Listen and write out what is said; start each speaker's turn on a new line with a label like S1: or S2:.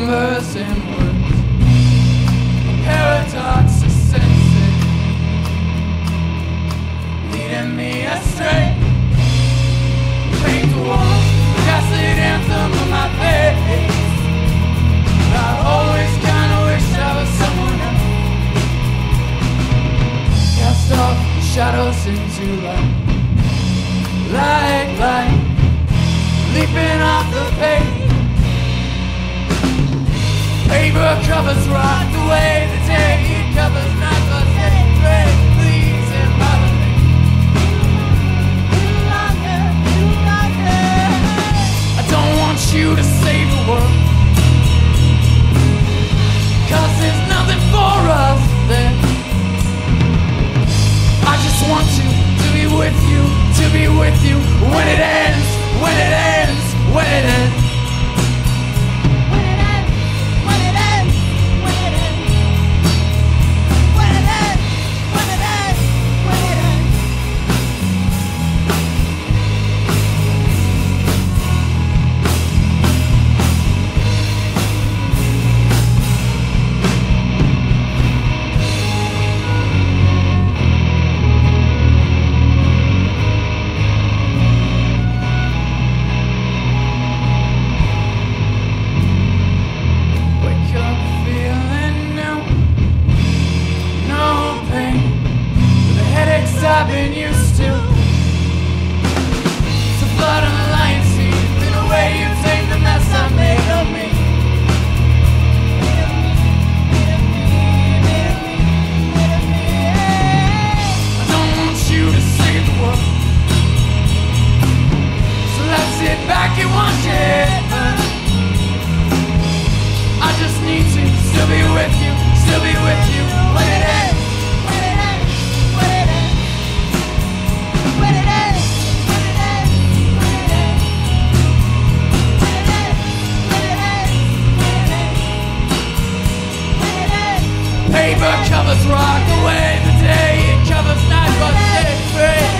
S1: numbers and words. A paradox sensing, leading me astray. Paint the walls, the anthem on my face. I always kinda I was someone else. Cast off the shadows into light. Light, light, leaping off the page. Paper covers rock the way the day it covers not the same. Please and bother me. You like it, you like it. I don't want you to save the world. Cause there's nothing for us there. I just want to, to be with you, to be with you when it ends, when it ends. I've been used to. It's a blood on the lion's. In a way, you the mess I made of me. I don't want you to say the. So sit back and watch it. I just need to still be with you, still be with you. paper covers rock away the day it covers night but stay free.